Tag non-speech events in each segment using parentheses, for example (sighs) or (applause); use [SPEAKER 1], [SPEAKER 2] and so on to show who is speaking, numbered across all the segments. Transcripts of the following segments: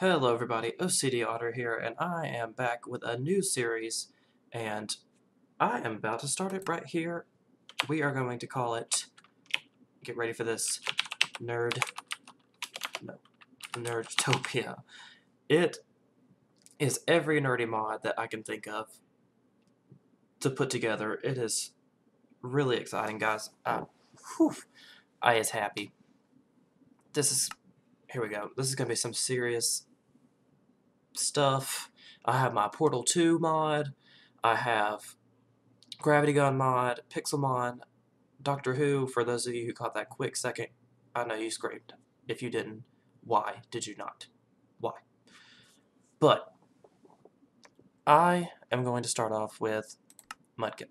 [SPEAKER 1] Hello everybody, OCD Otter here, and I am back with a new series, and I am about to start it right here. We are going to call it, get ready for this, Nerd, no, Nerdtopia. It is every nerdy mod that I can think of to put together. It is really exciting, guys. Uh, whew, I is happy. This is here we go. This is going to be some serious stuff. I have my Portal 2 mod. I have Gravity Gun mod, Pixelmon, Doctor Who. For those of you who caught that quick second, I know you screamed. If you didn't, why did you not? Why? But I am going to start off with Mudkip.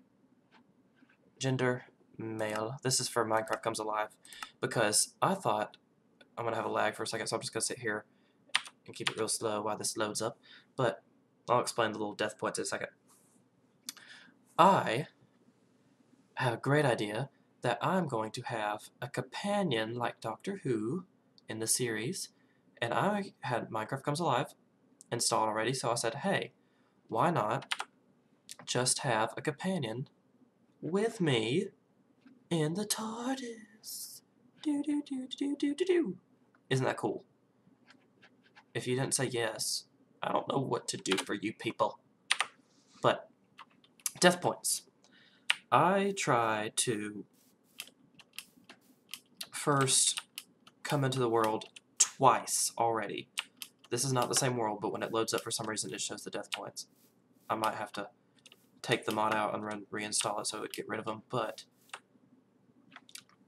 [SPEAKER 1] Gender, male. This is for Minecraft Comes Alive because I thought I'm going to have a lag for a second, so I'm just going to sit here and keep it real slow while this loads up. But I'll explain the little death points in a second. I have a great idea that I'm going to have a companion like Doctor Who in the series, and I had Minecraft Comes Alive installed already, so I said, hey, why not just have a companion with me in the TARDIS? Do do do do do do do. Isn't that cool? If you didn't say yes, I don't know what to do for you people. But, death points. I try to first come into the world twice already. This is not the same world, but when it loads up for some reason it shows the death points. I might have to take the mod out and run, reinstall it so it would get rid of them, but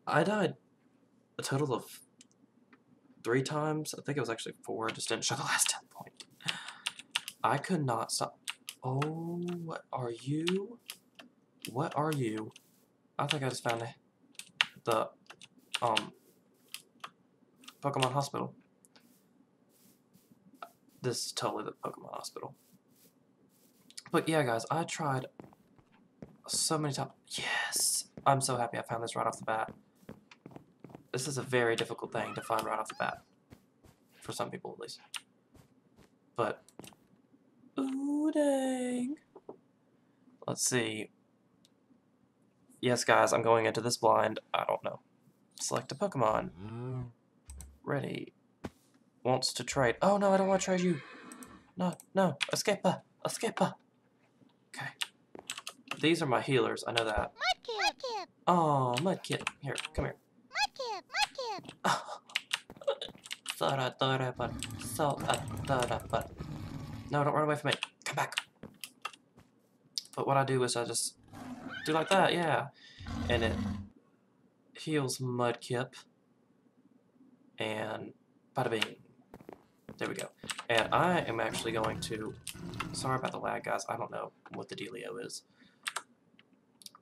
[SPEAKER 1] I died a total of three times. I think it was actually four. I just didn't show the last death point. I could not stop. Oh, what are you? What are you? I think I just found the, um, Pokemon Hospital. This is totally the Pokemon Hospital. But yeah, guys, I tried so many times. Yes! I'm so happy I found this right off the bat. This is a very difficult thing to find right off the bat. For some people, at least. But, ooh, dang. Let's see. Yes, guys, I'm going into this blind. I don't know. Select a Pokemon. Ready. Wants to trade. Oh, no, I don't want to trade you. No, no. Escape-a. Escape-a. Okay. These are my healers. I know that.
[SPEAKER 2] Mudkip!
[SPEAKER 1] Oh, Mudkip. Here, come here.
[SPEAKER 2] Mudkip! (laughs)
[SPEAKER 1] thought I thought I but so I thought I but no don't run away from me come back. But what I do is I just do like that yeah. And it heals Mudkip and bada bing. There we go. And I am actually going to sorry about the lag guys. I don't know what the dealio is.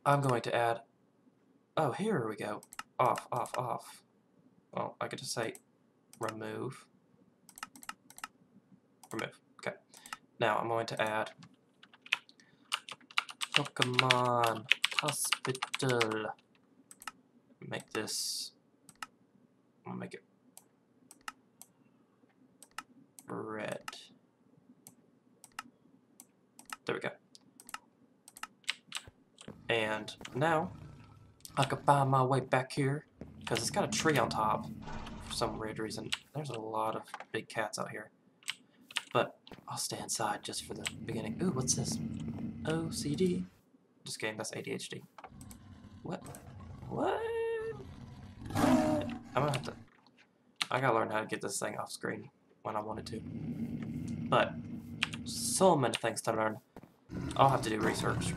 [SPEAKER 1] I'm going to add oh here we go off off off well I could just say remove, remove, okay. Now I'm going to add Pokemon Hospital, make this, gonna make it red. There we go. And now I could find my way back here because it's got a tree on top for some weird reason. There's a lot of big cats out here. But I'll stay inside just for the beginning. Ooh, what's this? OCD. Just kidding, that's ADHD. What? What? What? I'm gonna have to... I gotta learn how to get this thing off screen when I wanted to. But, so many things to learn. I'll have to do research.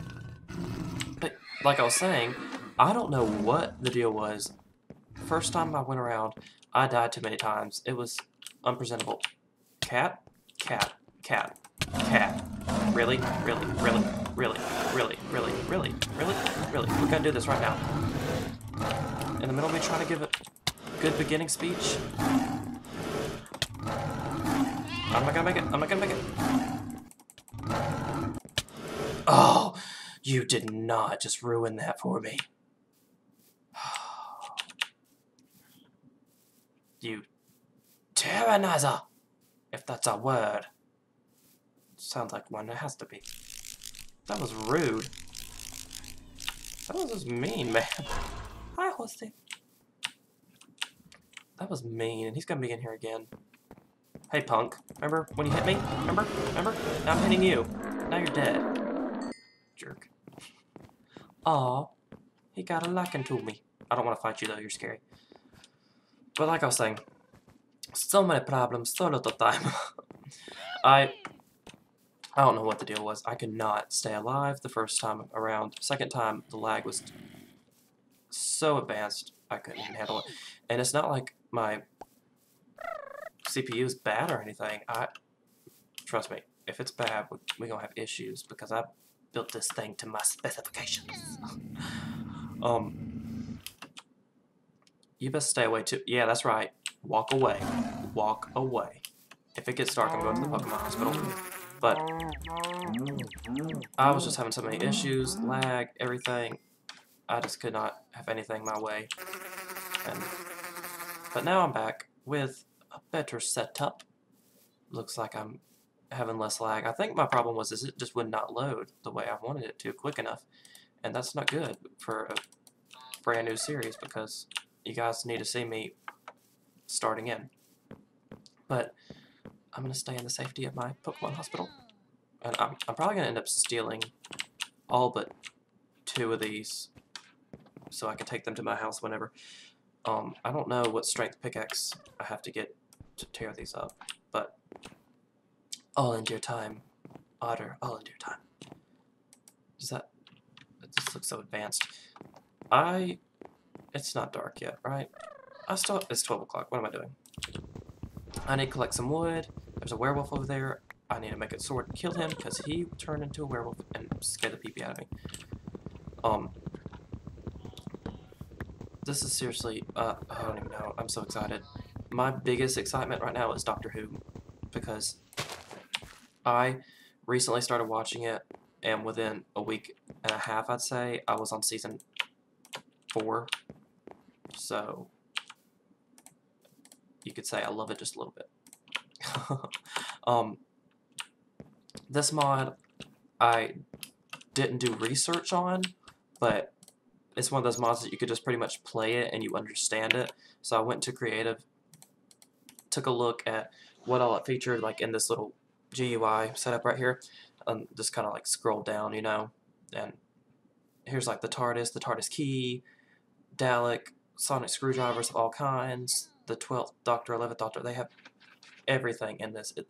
[SPEAKER 1] But, like I was saying, I don't know what the deal was. First time I went around, I died too many times. It was unpresentable. Cat? Cat. Cat. Cat. Really? Really? Really? Really? Really? Really? Really? Really? Really? We're gonna do this right now. In the middle of me trying to give a good beginning speech. I'm not gonna make it. I'm not gonna make it. Oh, you did not just ruin that for me. You Tyrannizer! If that's a word. Sounds like one, it has to be. That was rude. That was just mean, man. Hi, horsey. That was mean, and he's gonna be in here again. Hey, punk. Remember when you hit me? Remember? Remember? Now I'm hitting you. Now you're dead. Jerk. Aw. He got a liking to me. I don't want to fight you, though. You're scary. But like I was saying, so many problems, so little time. (laughs) I I don't know what the deal was. I could not stay alive the first time around. Second time, the lag was so advanced, I couldn't even handle it. And it's not like my CPU is bad or anything. I Trust me, if it's bad, we're we going to have issues because I built this thing to my specifications. (laughs) um, You best stay away too. Yeah, that's right. Walk away. Walk away. If it gets dark, I'm going to the Pokemon Hospital. But I was just having so many issues, lag, everything. I just could not have anything my way. And but now I'm back with a better setup. Looks like I'm having less lag. I think my problem was is it just would not load the way I wanted it to quick enough. And that's not good for a brand new series because you guys need to see me starting in. But I'm going to stay in the safety of my Pokemon hospital. And I'm, I'm probably going to end up stealing all but two of these so I can take them to my house whenever. Um, I don't know what strength pickaxe I have to get to tear these up, but all in due time. Otter, all in due time. Does that... Just looks so advanced. I... It's not dark yet, right? I still... It's 12 o'clock. What am I doing? I need to collect some wood. There's a werewolf over there. I need to make a sword kill him because he turned into a werewolf and scared the pee out of me. Um, this is seriously, uh, I don't even know. I'm so excited. My biggest excitement right now is Doctor Who because I recently started watching it and within a week and a half, I'd say, I was on season four. So, you could say I love it just a little bit. (laughs) um, this mod I didn't do research on, but it's one of those mods that you could just pretty much play it and you understand it. So I went to creative, took a look at what all it featured like in this little GUI setup right here, and just kind of like scroll down, you know, and here's like the TARDIS, the TARDIS key, Dalek, sonic screwdrivers of all kinds, the 12th Doctor, 11th Doctor, they have everything in this. It,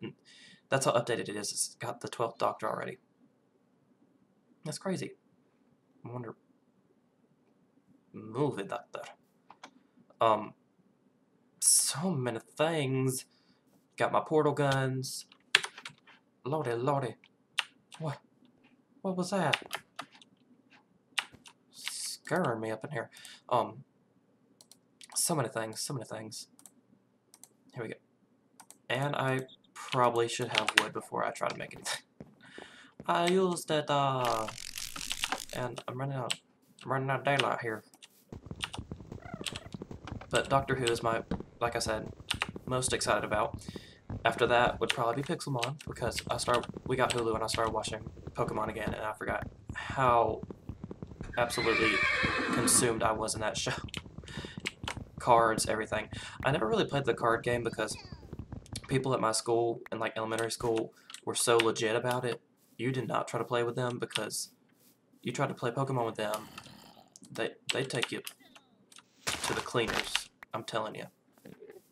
[SPEAKER 1] that's how updated it is. It's got the 12th Doctor already. That's crazy. I wonder. Move it, Doctor. Um, so many things. Got my portal guns. Lordy, lordy. What? What was that? Scaring me up in here. Um, so many things, so many things. Here we go. And I probably should have wood before I try to make anything. (laughs) I used it, uh, and I'm running out, I'm running out of daylight here. But Doctor Who is my, like I said, most excited about. After that would probably be Pixelmon because I started, we got Hulu and I started watching Pokemon again and I forgot how absolutely consumed I was in that (laughs) show. Cards, everything. I never really played the card game because people at my school in like elementary school were so legit about it. You did not try to play with them because you tried to play Pokemon with them, they they take you to the cleaners. I'm telling you,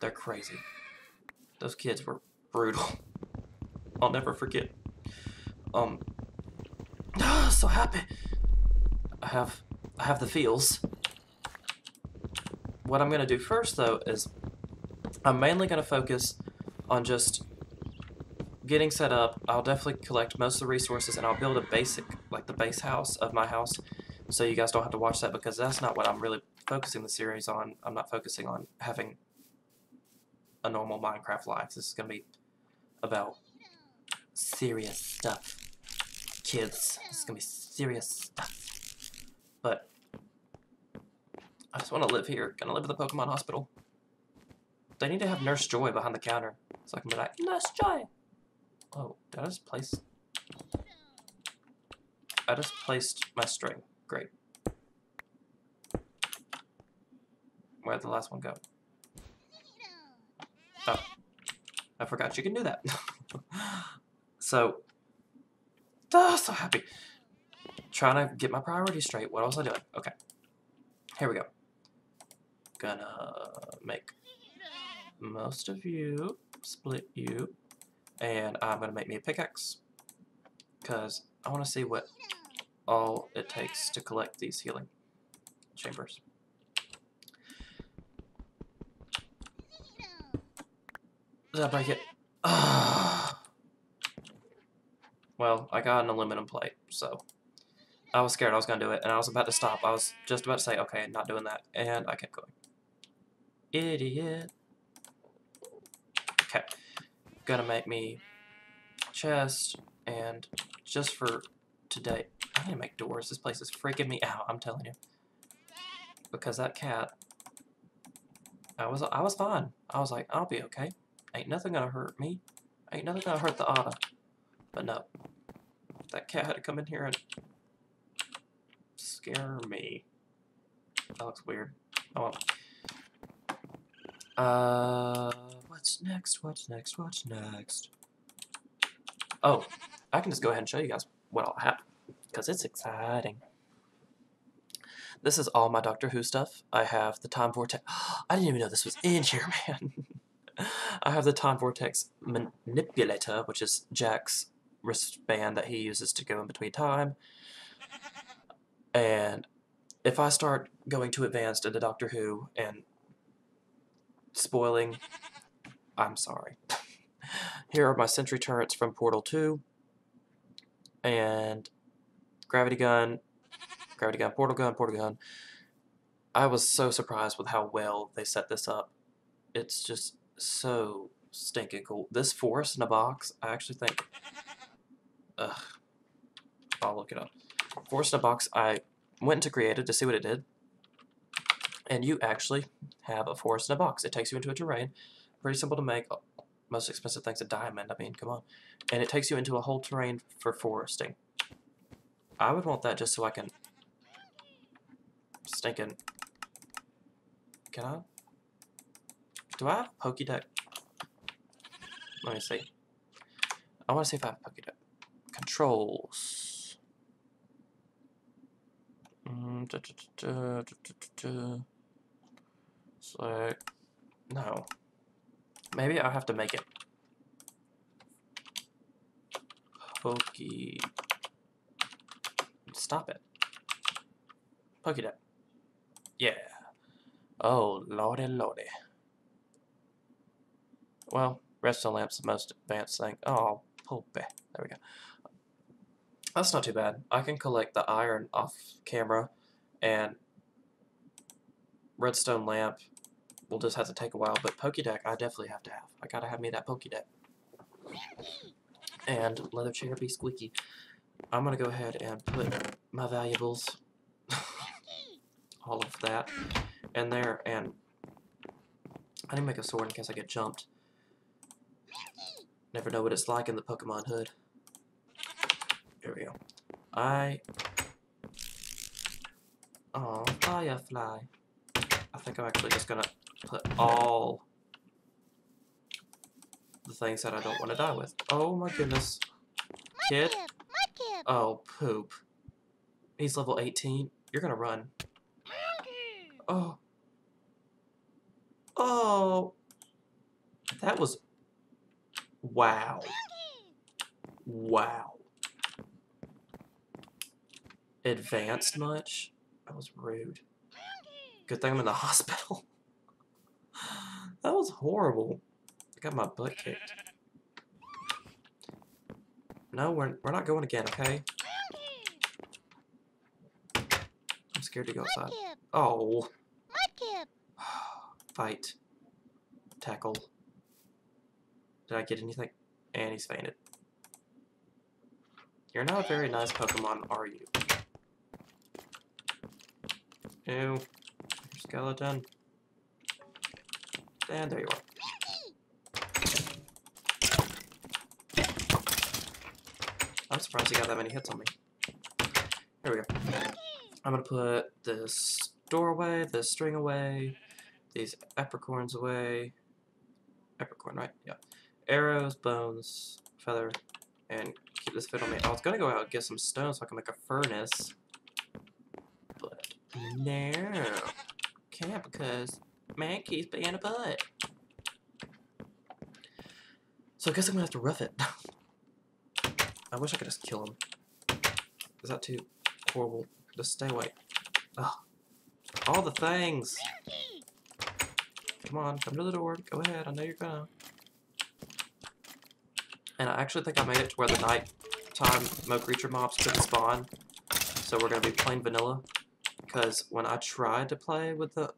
[SPEAKER 1] they're crazy. Those kids were brutal. (laughs) I'll never forget. Um, (gasps) so happy. I have I have the feels. What I'm gonna do first though is I'm mainly gonna focus on just getting set up. I'll definitely collect most of the resources and I'll build a basic, like the base house of my house so you guys don't have to watch that because that's not what I'm really focusing the series on. I'm not focusing on having a normal Minecraft life. This is going to be about serious stuff. Kids, this is going to be serious stuff. But I just want to live here. Gonna live at the Pokemon Hospital. They need to have Nurse Joy behind the counter. So I can be like, Nurse Joy! Oh, did I just place... I just placed my string. Great. Where'd the last one go? Oh. I forgot you can do that. (laughs) so, oh, so happy. Trying to get my priorities straight. What else I doing? Okay. Here we go. Gonna make most of you, split you, and I'm gonna make me a pickaxe. Because I want to see what all it takes to collect these healing chambers. Did I break it? (sighs) well, I got an aluminum plate, so I was scared I was to do it, and I was about to stop. I was just about to say, okay, not doing that, and I kept going. Idiot. Okay. Gonna make me chest, and just for today, I need to make doors. This place is freaking me out, I'm telling you. Because that cat, I was I was fine. I was like, I'll be okay. Ain't nothing gonna hurt me. Ain't nothing gonna hurt the otter. But no. That cat had to come in here and scare me. That looks weird. Oh well. Uh, what's next? What's next? What's next? Oh, I can just go ahead and show you guys what I'll have. Because it's exciting. This is all my Doctor Who stuff. I have the Time Vortex. (gasps) I didn't even know this was in here, man. (laughs) I have the Time Vortex Manipulator, which is Jack's wristband that he uses to go in between time. And if I start going too advanced into Doctor Who and spoiling, I'm sorry. (laughs) Here are my sentry turrets from Portal 2. And gravity gun, gravity gun, portal gun, portal gun. I was so surprised with how well they set this up. It's just so stinking cool. This forest in a box, I actually think. Ugh. I'll look it up. Forest in a box, I went into created to see what it did. And you actually have a forest in a box. It takes you into a terrain. Pretty simple to make. Most expensive thing's a diamond. I mean, come on. And it takes you into a whole terrain for foresting. I would want that just so I can stinking. Can I? Do I have Pokédex? Let me see. I want to see if I have Pokédex. Controls. Mm, da, da, da, Select. No. Maybe I'll have to make it. Pokey. Stop it. Pokédex. Yeah. Oh, lordy, lordy. Well, redstone lamp's the most advanced thing. Oh, poopy. There we go. That's not too bad. I can collect the iron off camera, and redstone lamp will just have to take a while, but Pokédex I definitely have to have. I gotta have me that Pokédex. And leather chair be squeaky. I'm gonna go ahead and put my valuables, all of that, in there, and I need to make a sword in case I get jumped. Never know what it's like in the Pokemon hood. Here we go. I... Oh, Firefly. I think I'm actually just gonna put all the things that I don't want to die with. Oh my goodness. Kid? Oh, poop. He's level 18. You're gonna run. Oh. Oh. That was Wow. Wow. Advanced much? That was rude. Good thing I'm in the hospital. (gasps) that was horrible. I got my butt kicked. No, we're, we're not going again, okay? I'm scared to go outside. Oh. (sighs) Fight. Tackle. Did I get anything? And he's fainted. You're not a very nice Pokemon, are you? Ew. Skeleton. And there you are. I'm surprised I got that many hits on me. Here we go. I'm gonna put this doorway, this string away, these apricorns away. Apricorn, right? Yeah. Arrows, bones, feather, and keep this fiddle me. I was gonna go out and get some stone so I can make a furnace. But no. Can't because man keeps being a butt. So I guess I'm gonna have to rough it. (laughs) I wish I could just kill him. Is that too horrible? Just stay away. Ugh. All the things! Come on, come to the door. Go ahead, I know you're gonna. And I actually think I made it to where the nighttime Mo creature mobs couldn't spawn. So we're gonna be plain vanilla. Because when I tried to play with the...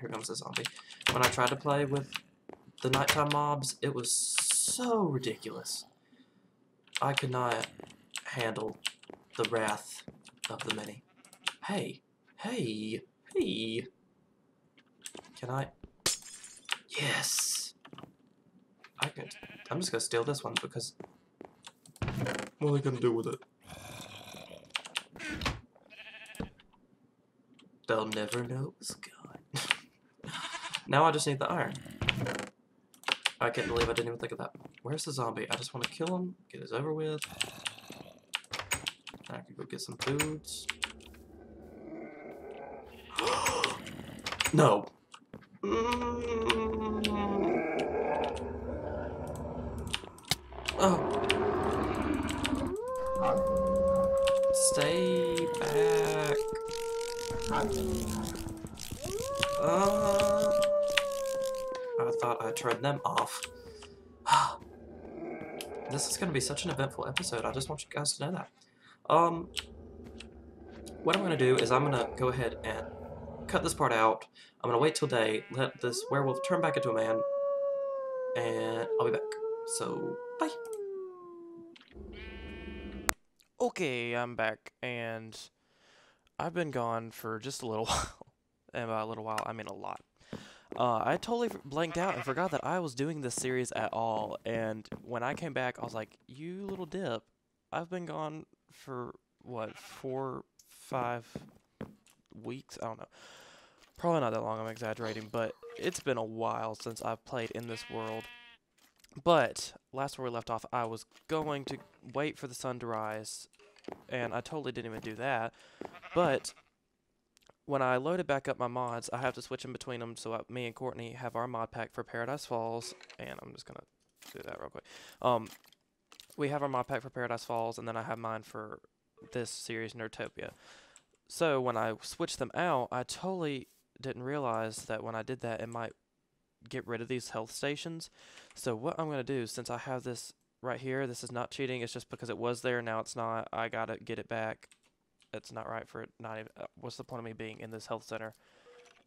[SPEAKER 1] Here comes the zombie. When I tried to play with the nighttime mobs, it was so ridiculous. I could not handle the wrath of the many. Hey, hey, hey. Can I? Yes. I can. I'm just gonna steal this one because. What are they gonna do with it? They'll never know it was gone. Now I just need the iron. I can't believe I didn't even think of that. Where's the zombie? I just want to kill him, get this over with. I can go get some foods. (gasps) no. Oh. Stay back. I thought I turned them off. (sighs) this is going to be such an eventful episode. I just want you guys to know that. Um, what I'm going to do is I'm going to go ahead and cut this part out. I'm going to wait till day, let this werewolf turn back into a man, and I'll be back. So, bye.
[SPEAKER 3] Okay, I'm back, and I've been gone for just a little (laughs) while. and by a little while, I mean a lot. Uh, I totally blanked out and forgot that I was doing this series at all. And when I came back, I was like, "You little dip! I've been gone for what four, five weeks? I don't know. Probably not that long. I'm exaggerating, but it's been a while since I've played in this world. But last where we left off, I was going to wait for the sun to rise, and I totally didn't even do that. But when I loaded back up my mods, I have to switch in between them. So uh, me and Courtney have our mod pack for Paradise Falls, and I'm just gonna do that real quick. Um, we have our mod pack for Paradise Falls, and then I have mine for this series, Nerdtopia. So when I switched them out, I totally didn't realize that when I did that, it might get rid of these health stations. So what I'm gonna do, since I have this right here, this is not cheating. It's just because it was there. Now it's not. I gotta get it back. It's not right for it. Not even. Uh, what's the point of me being in this health center?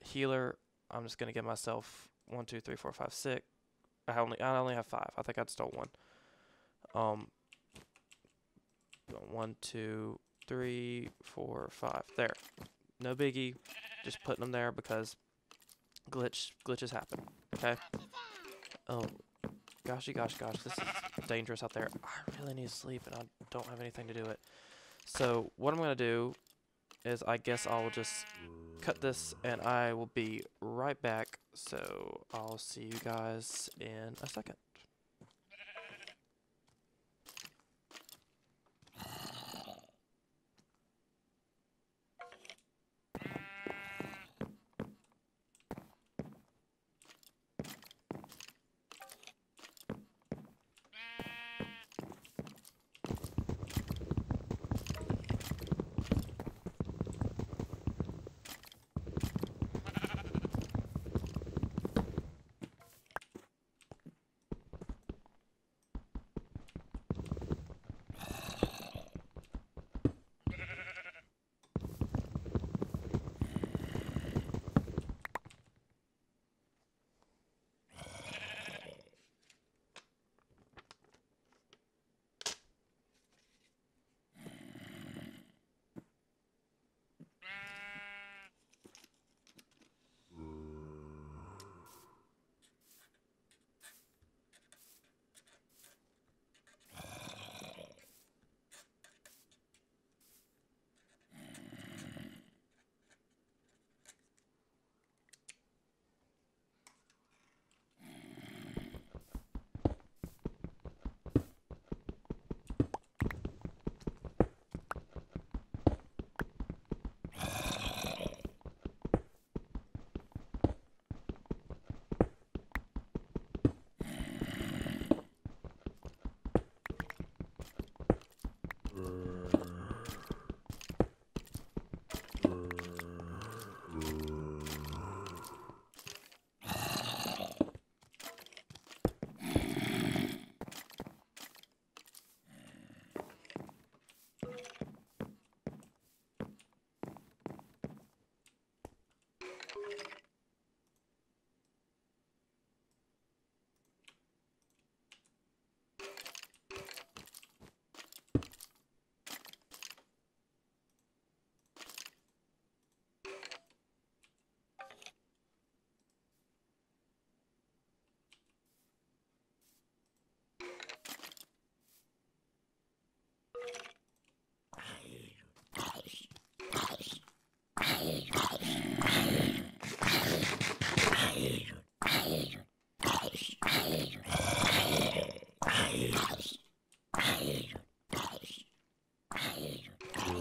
[SPEAKER 3] Healer. I'm just gonna give myself one, two, three, four, five, six. I only I only have five. I think I'd stole one. Um. One, two, three, four, five. There. No biggie. Just putting them there because glitch glitches happen. Okay. Oh, goshy gosh gosh, this is dangerous out there. I really need sleep and I don't have anything to do it. So what I'm gonna do is I guess I'll just cut this and I will be right back. So I'll see you guys in a second.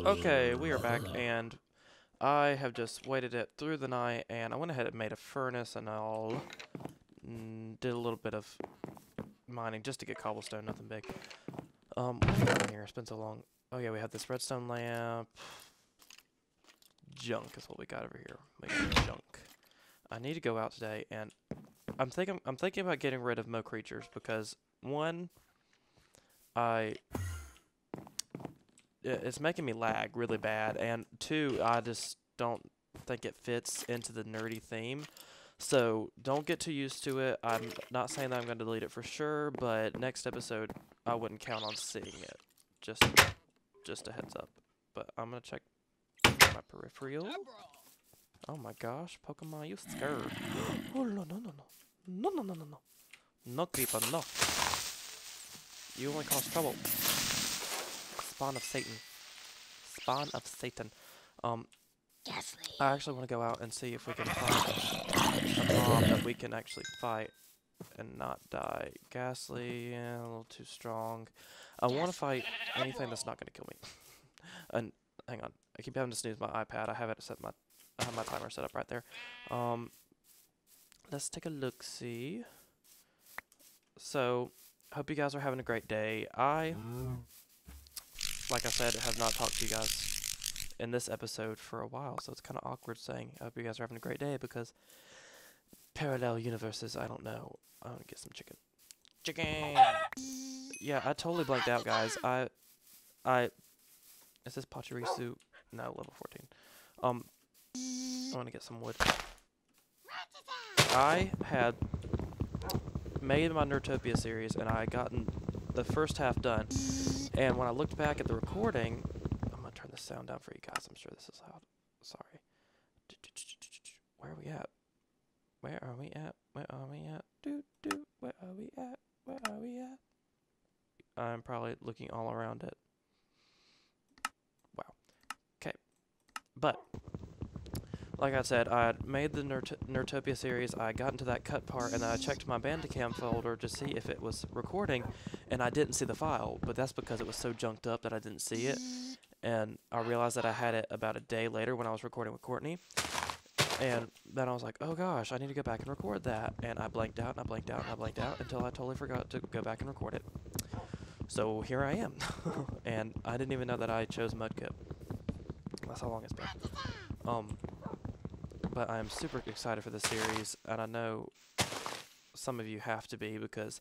[SPEAKER 3] Okay, we are back, and I have just waited it through the night, and I went ahead and made a furnace and all. Mm, did a little bit of mining just to get cobblestone, nothing big. Um, here? It's been so long. Oh yeah, we have this redstone lamp. Junk is what we got over here. Junk. I need to go out today, and I'm thinking I'm thinking about getting rid of mo creatures because one, I i- it's making me lag really bad. And two, I just don't think it fits into the nerdy theme. So don't get too used to it. I'm not saying that I'm going to delete it for sure, but next episode I wouldn't count on seeing it. Just, just a heads up. But I'm going to check my peripheral. Oh my gosh, Pokemon, you scared. (gasps) Oh no no no no. No no no no no. No creeper, no. You only cause trouble. Spawn of Satan. Spawn of Satan. Um,
[SPEAKER 2] Gastly.
[SPEAKER 3] I actually want to go out and see if we can find a mob that we can actually fight and not die. Gastly, yeah, a little too strong. I want to fight anything that's not going to kill me. (laughs) and hang on, I keep having to snooze my iPad. I have it set my, I have my timer set up right there. Um, let's take a look. See. So, hope you guys are having a great day. I, like I said, have not talked to you guys in this episode for a while, so it's kind of awkward saying I hope you guys are having a great day because parallel universes. I don't know. I want to get some chicken. Chicken. Yeah, I totally blanked out, guys. I, I. Is this Pachirisu? No, level 14. Um, I want to get some wood. I had made my Nerdtopia series, and I had gotten the first half done. And when I looked back at the recording, I'm gonna turn the sound down for you guys. I'm sure this is loud. Sorry. Where are we at? Where are we at? Where are we at? Do do. Where are we at? Where are we at? I'm probably looking all around it. Wow. Okay. But like I said, I made the Nerd- Nerdtopia series. I got into that cut part, and I checked my Bandicam folder to see if it was recording, and I didn't see the file. But that's because it was so junked up that I didn't see it. And I realized that I had it about a day later when I was recording with Courtney. And then I was like, oh gosh, I need to go back and record that. And I blanked out, and I blanked out, and I blanked out until I totally forgot to go back and record it. So here I am. (laughs) and I didn't even know that I chose Mudkip. That's how long it's been. Um, but I am super excited for the series, and I know some of you have to be because.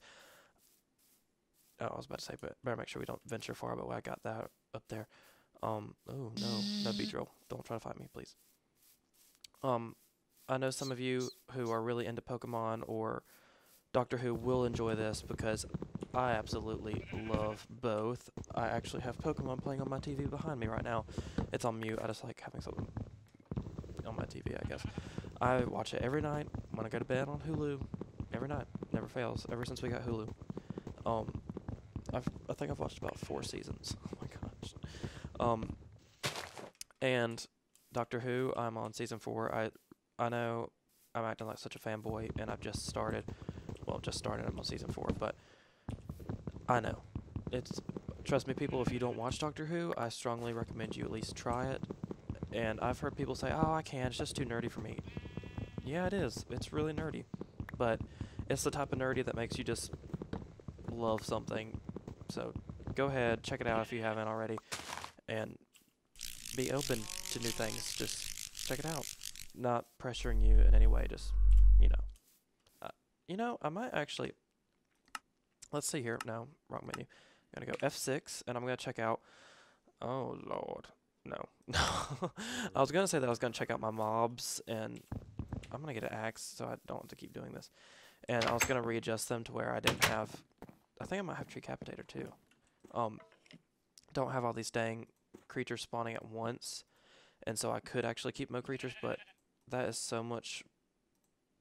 [SPEAKER 3] Oh, I was about to say, but better make sure we don't venture far. But I got that up there. Um. Oh no, no Beedrill. Don't try to fight me, please. Um, I know some of you who are really into Pokemon or Doctor Who will enjoy this because I absolutely love both. I actually have Pokemon playing on my TV behind me right now. It's on mute. I just like having something on my TV, I guess. I watch it every night when I go to bed on Hulu. Every night, never fails. Ever since we got Hulu, um, I've I think I've watched about four seasons. (laughs) Oh my gosh. Um, and Doctor Who, I'm on season four. I I know I'm acting like such a fanboy, and I've just started. Well, just started. I'm on season four, but I know it's. Trust me, people. If you don't watch Doctor Who, I strongly recommend you at least try it. And I've heard people say, "Oh, I can't. It's just too nerdy for me." Yeah, it is. It's really nerdy, but it's the type of nerdy that makes you just love something. So go ahead, check it out if you haven't already, and be open to new things. Just check it out. Not pressuring you in any way. Just you know, uh, you know, I might actually. Let's see here. No, wrong menu. I'm gonna go F6, and I'm gonna check out. Oh lord, no. No. (laughs) I was gonna say that I was gonna check out my mobs, and I'm gonna get an axe, so I don't have to keep doing this. And I was gonna readjust them to where I didn't have. I think I might have tree capitator too. Um, don't have all these dang creatures spawning at once, and so I could actually keep mo creatures, but that is so much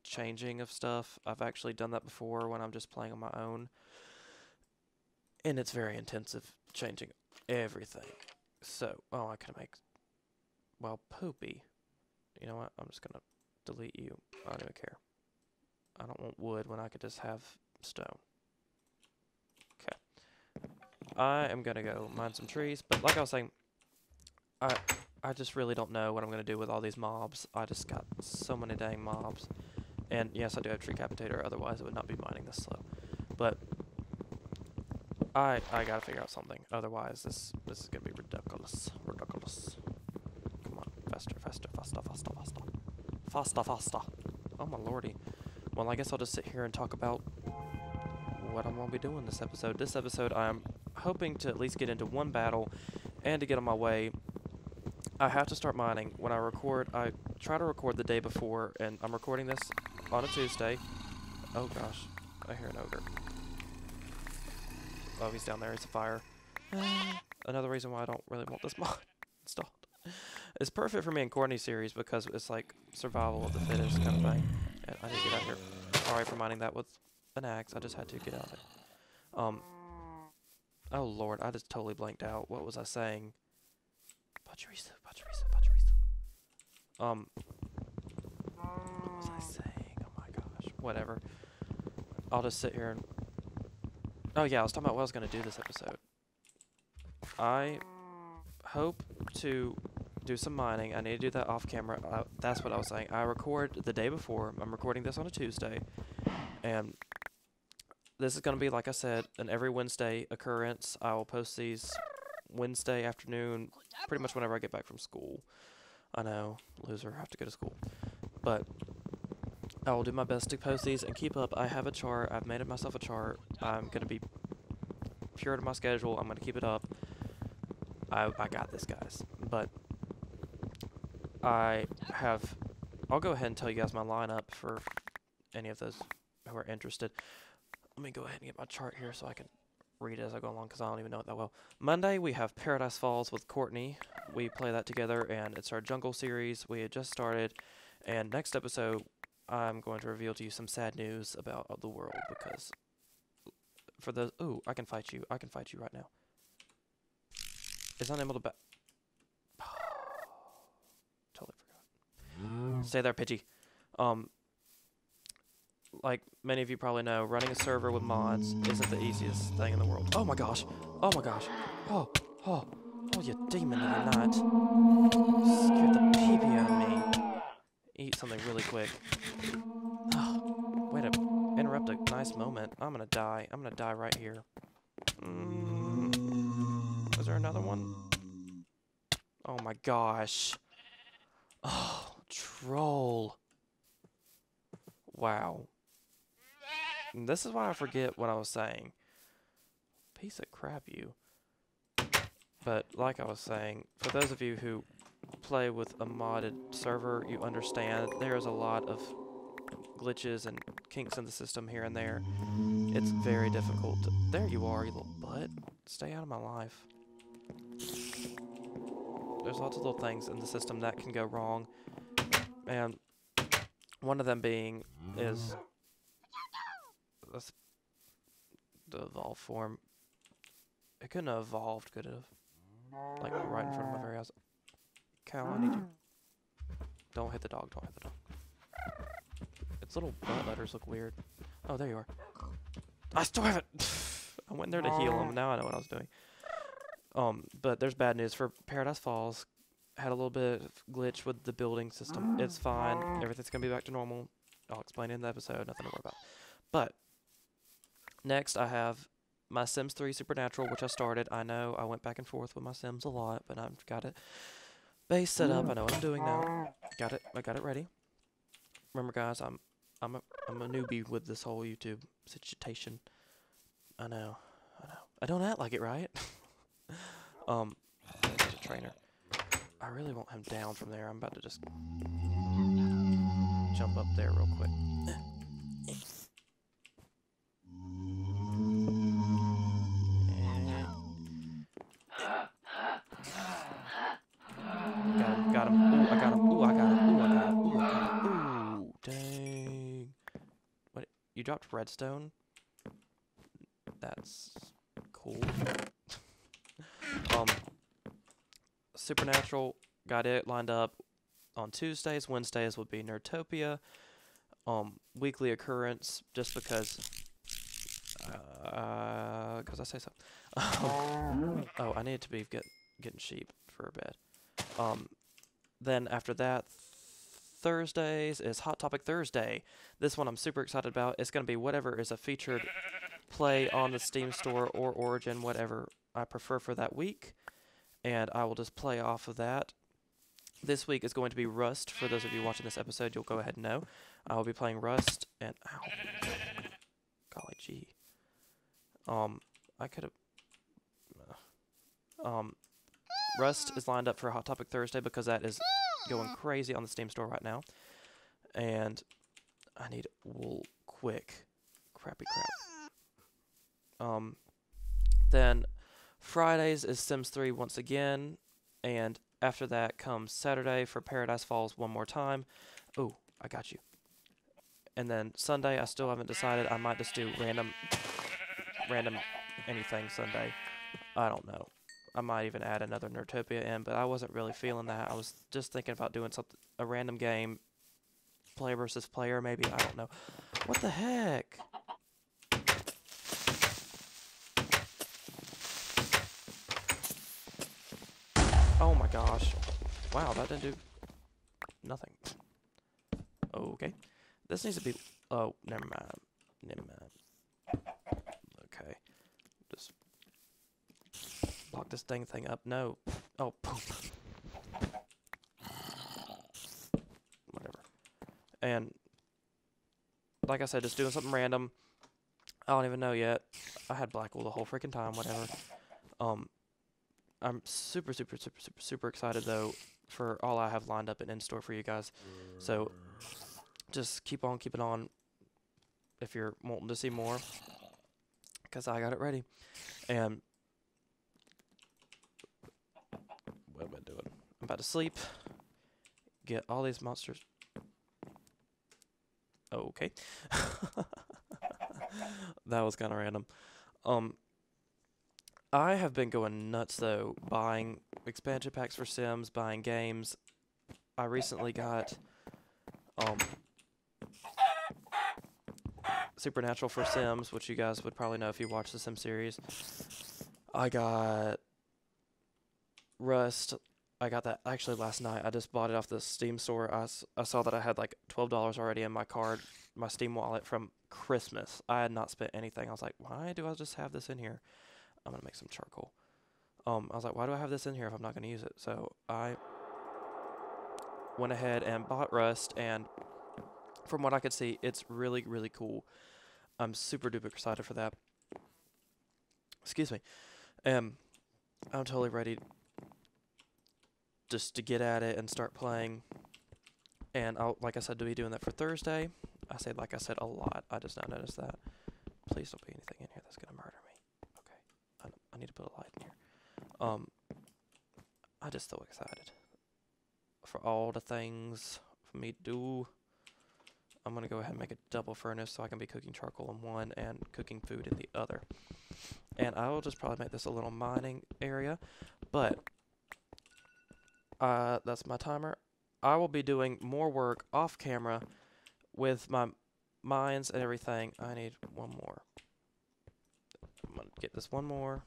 [SPEAKER 3] changing of stuff. I've actually done that before when I'm just playing on my own, and it's very intensive changing everything. So, oh, I can make well poopy. You know what? I'm just gonna delete you. I don't even care. I don't want wood when I could just have stone. Okay. I am gonna go mine some trees, but like I was saying, I I just really don't know what I'm gonna do with all these mobs. I just got so many dang mobs. And yes, I do have tree capitator, otherwise it would not be mining this slow. But I I gotta figure out something. Otherwise this this is gonna be ridiculous. Ridiculous. Come on, faster, faster, faster, faster, faster. Faster, faster. Oh my lordy. Well I guess I'll just sit here and talk about what I'm gonna be doing this episode. This episode I'm hoping to at least get into one battle and to get on my way. I have to start mining. When I record, I try to record the day before, and I'm recording this on a Tuesday. Oh gosh, I hear an ogre. Oh, he's down there. He's a fire. Another reason why I don't really want this (laughs) mod installed. It's perfect for me in Courtney series because it's like survival of the fittest kind of thing. And I need to get out here. Sorry for mining that with an axe. I just had to get out of it. Um. Oh lord, I just totally blanked out. What was I saying? Pachirisu, Pachirisu, Pachirisu. Um. What was I saying? Oh my gosh. Whatever. I'll just sit here and. Oh yeah, I was talking about what I was gonna do this episode. I hope to do some mining. I need to do that off camera. That's what I was saying. I record the day before. I'm recording this on a Tuesday, and this is going to be, like I said, an every Wednesday occurrence. I will post these Wednesday afternoon, pretty much whenever I get back from school. I know, loser, have to go to school. But I will do my best to post these and keep up. I have a chart. I've made it myself a chart. I'm going to be pure to my schedule. I'm going to keep it up. I, I got this, guys. But I have... I'll go ahead and tell you guys my lineup for any of those who are interested. Let me go ahead and get my chart here so I can read it as I go along because I don't even know it that well. Monday, we have Paradise Falls with Courtney. We play that together, and it's our jungle series. We had just started, and next episode, I'm going to reveal to you some sad news about uh, the world because for those... Ooh, I can fight you. I can fight you right now. Is unable to back... (sighs) totally forgot. Stay there, Pidgey. Um, like many of you probably know, running a server with mods isn't the easiest thing in the world. Oh my gosh. Oh my gosh. Oh, oh, oh, you demon, you're not. Scared the pee pee out of me. Eat something really quick. Oh, way to interrupt a nice moment. I'm gonna die. I'm gonna die right here. Mm. Is there another one? Oh my gosh. Oh, troll. Wow. And this is why I forget what I was saying. Piece of crap, you. But like I was saying, for those of you who play with a modded server, you understand there's a lot of glitches and kinks in the system here and there. It's very difficult. There you are, you little butt. Stay out of my life. There's lots of little things in the system that can go wrong. And one of them being is the evolve form. It couldn't have evolved, could it have? Like right in front of my very eyes. Cal, I need you. (gasps) Don't hit the dog, don't hit the dog. Its little butt letters look weird. Oh, there you are. I still have it! (laughs) I went there to heal him, now I know what I was doing. Um, but there's bad news for Paradise Falls. Had a little bit of glitch with the building system. (gasps) It's fine. Everything's gonna be back to normal. I'll explain in the episode, nothing to worry about. But Next, I have my Sims 3 Supernatural, which I started. I know I went back and forth with my Sims a lot, but I've got it base set up. I know what I'm doing now. Got it. I got it ready. Remember, guys, I'm I'm a I'm a newbie with this whole YouTube situation. I know. I know. I don't act like it, right? (laughs) um, a trainer. I really want him down from there. I'm about to just jump up there real quick. Redstone? That's cool. (laughs) um, Supernatural got it lined up on Tuesdays. Wednesdays would be Nerdtopia. Um, weekly occurrence, just because. Uh, because I say so. (laughs) oh, I need to be get getting sheep for a bed. Um, then after that, Thursdays is Hot Topic Thursday. This one I'm super excited about. It's going to be whatever is a featured play on the Steam store or Origin, whatever I prefer for that week. And I will just play off of that. This week is going to be Rust. For those of you watching this episode, you'll go ahead and know. I will be playing Rust and ow, golly gee. Um, I could have. Um, Rust is lined up for Hot Topic Thursday because that is going crazy on the Steam store right now. And I need wool quick. Crappy crap. Um, then Fridays is Sims 3 once again. And after that comes Saturday for Paradise Falls one more time. Oh, I got you. And then Sunday, I still haven't decided. I might just do random, random anything Sunday. I don't know. I might even add another Nerdtopia in, but I wasn't really feeling that. I was just thinking about doing something, a random game, player versus player, maybe. I don't know. What the heck? Oh my gosh. Wow, that didn't do nothing. Okay. This needs to be. Oh, never mind. Never mind. Okay. Just this dang thing up. No. Oh. Whatever. And like I said, just doing something random. I don't even know yet. I had Blackwool the whole freaking time. Whatever. Um, I'm super, super, super, super, super excited though for all I have lined up and in store for you guys. So just keep on keeping on if you're wanting to see more because I got it ready. And what am I doing? I'm about to sleep. Get all these monsters. Okay. (laughs) that was kind of random. Um, I have been going nuts though, buying expansion packs for Sims, buying games. I recently got um Supernatural for Sims, which you guys would probably know if you watch the Sim series. I got Rust. I got that actually last night. I just bought it off the Steam store. I, I saw that I had like $12 already in my card, my Steam wallet from Christmas. I had not spent anything. I was like, why do I just have this in here? I'm to make some charcoal. Um, I was like, why do I have this in here if I'm not going to use it? So I went ahead and bought Rust, and from what I could see, it's really, really cool. I'm super duper excited for that. Excuse me. Um, I'm totally ready just to get at it and start playing. And I'll, like I said, to be doing that for Thursday. I say, like I said, a lot. I just now noticed that. Please don't be anything in here that's gonna murder me. Okay, I, I need to put a light in here. Um, I just so excited for all the things for me to do. I'm gonna go ahead and make a double furnace so I can be cooking charcoal in one and cooking food in the other. And I will just probably make this a little mining area, but uh, that's my timer. I will be doing more work off camera with my mines and everything. I need one more. I'm gonna get this one more.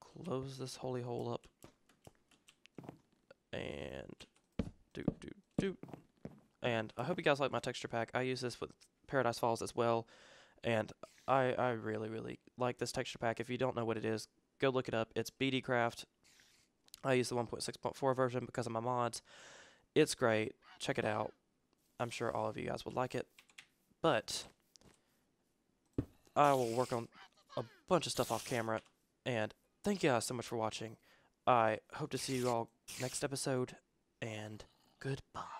[SPEAKER 3] Close this holy hole up. And do do do. And I hope you guys like my texture pack. I use this with Paradise Falls as well. And I I really really like this texture pack. If you don't know what it is, go look it up. It's BD Craft. I use the 1.6.4 version because of my mods. It's great. Check it out. I'm sure all of you guys would like it. But I will work on a bunch of stuff off camera. And thank you guys so much for watching. I hope to see you all next episode. And goodbye.